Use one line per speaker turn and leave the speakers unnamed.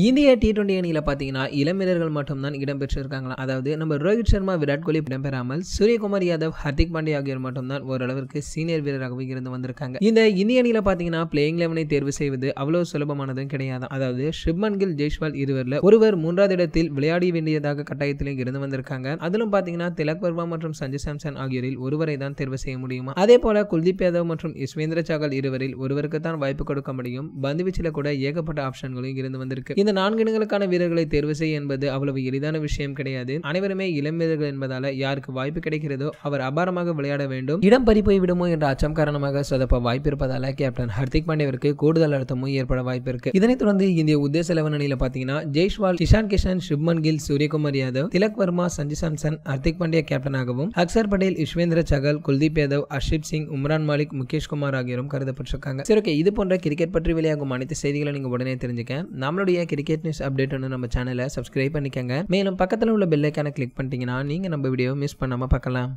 இந்திய T twenty அணியில் பார்த்தீங்கன்னா இளம் வீரர்கள் மட்டும்தான் இடம்பெற்றிருக்காங்களா? அதாவது நம்ம ரோஹித் சர்மா விராட் கோலி இடம்பெறாமல் சூரியகுமார் யாதவ் ஹர்திக் பாண்டே ஆகியோர் மட்டும்தான் ஓரளவிற்கு சீனியர் வீரராகவே இருந்து வந்திருக்காங்க. இந்த இந்திய அணியில் பார்த்தீங்கன்னா பிளேயிங் லெவனை தேர்வு செய்வது அவ்வளவு சுலபமானதும் கிடையாது. அதாவது ஷிப்மன் கில் ஜெய்ஷ்வால் இருவரில் ஒருவர் மூன்றாவது இடத்தில் விளையாடி வேண்டியதாக கட்டாயத்திலும் இருந்து வந்திருக்காங்க. அதிலும் பார்த்தீங்கன்னா திலக் வர்மா மற்றும் சஞ்சய் சாம்சன் ஆகியோரில் ஒருவரை தான் தேர்வு செய்ய முடியுமா? அதே போல குல்தீப் யாதவ் மற்றும் யஸ்வேந்திர சாகல் இருவரில் ஒருவருக்கு தான் வாய்ப்பு கொடுக்க முடியும். பந்துவீச்சில் கூட ஏகப்பட்ட ஆப்ஷன்களும் இருந்து வந்திருக்கு. இந்த நான்கு இடங்களுக்கான வீரர்களை தேர்வு செய்ய என்பது அவ்வளவு எளிதான விஷயம் கிடையாது. அனைவருமே இளம் வீரர்கள் என்பதால யாருக்கு வாய்ப்பு கிடைக்கிறதோ அவர் அபாரமாக விளையாட வேண்டும். இடம் பறி போய் விடுமோ என்ற அச்சம் காரணமாக சொதப்ப வாய்ப்பு இருப்பதால கேப்டன் ஹர்திக் பாண்டியவருக்கு கூடுதல் அழுத்தமும் ஏற்பட வாய்ப்பு இருக்கு இதனைத் தொடர்ந்து இந்திய உத்தேச லெவன் அணியில் பார்த்தீங்கன்னா ஜெய்ஷ்வால் கிஷான் கிஷன் சுப்மன் கில் சூரியகுமார் யாதவ் திலக் வர்மா சஞ்சு சாம்சன் ஹர்திக் பாண்டியா கேப்டனாகவும் அக்சர் பட்டேல் யுஷ்வேந்திர சகல் குல்தீப் யாதவ் அர்ஷிப் சிங் உம்ரான் மாலிக் முகேஷ் குமார் ஆகியோரும் கருதப்பட்டிருக்காங்க. சரி ஓகே. இது போன்ற கிரிக்கெட் பற்றி வெளியாகும் அனைத்து செய்திகளை நீங்க உடனே தெரிஞ்சுக்க. நம்மளுடைய கிரிக்கெட் நியூஸ் அப்டேட் நம்ம சேனலை சப்ஸ்கிரைப் பண்ணிக்கங்க. மேலும் பக்கத்தில் உள்ள பெல்லைக்கான கிளிக் பண்ணிட்டீங்கன்னா நீங்கள் நம்ம வீடியோ மிஸ் பண்ணாமல் பார்க்கலாம்.